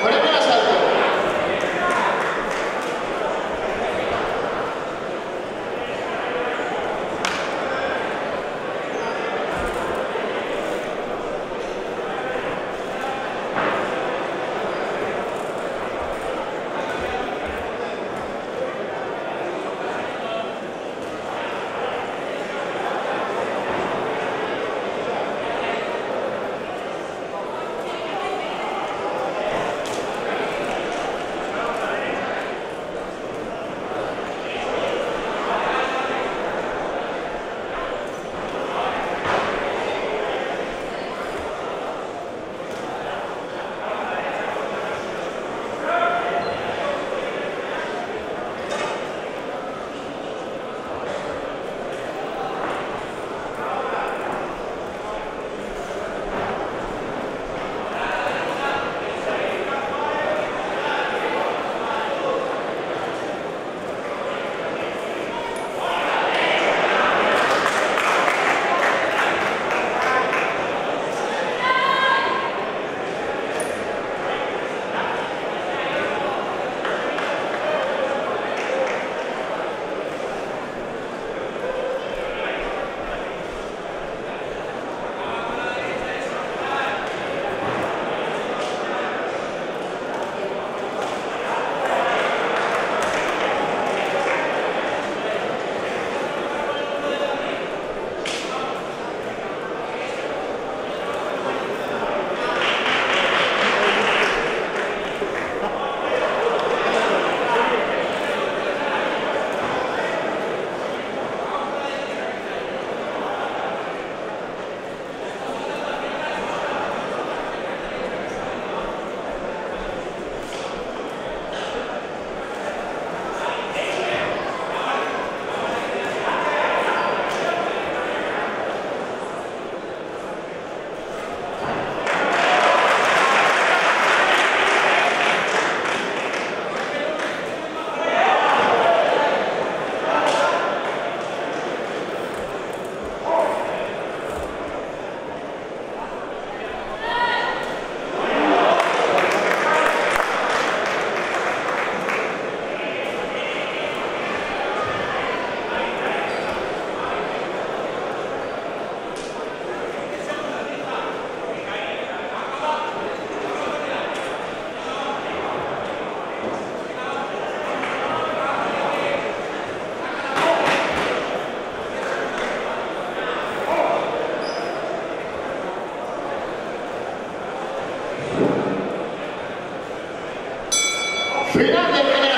これ Final del